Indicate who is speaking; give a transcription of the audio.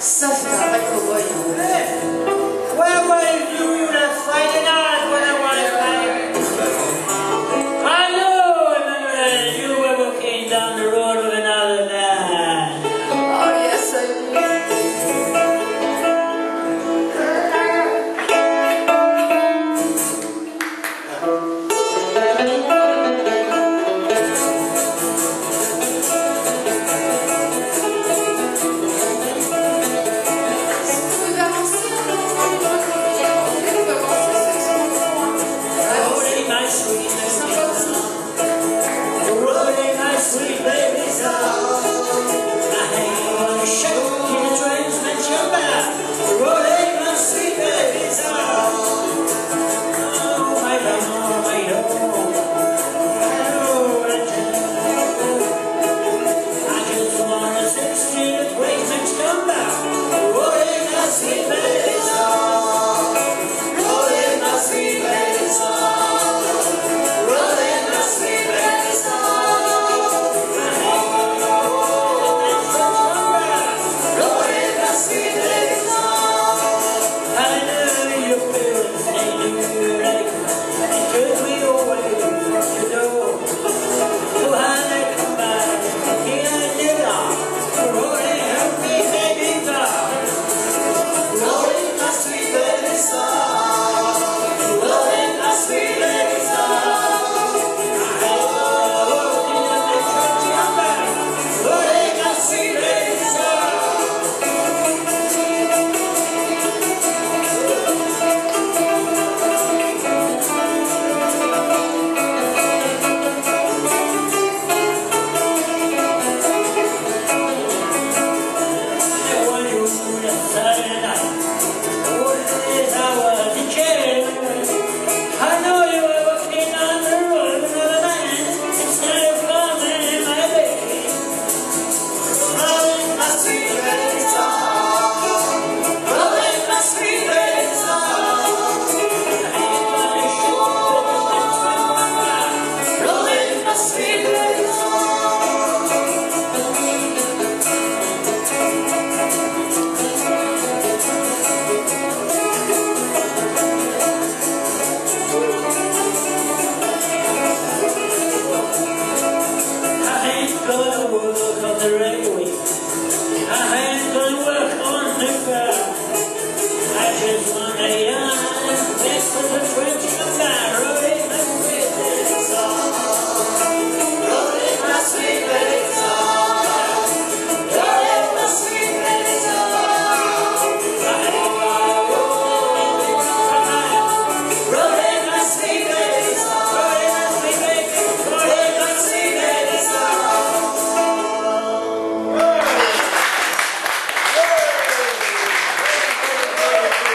Speaker 1: safi baba koboyi
Speaker 2: shadow.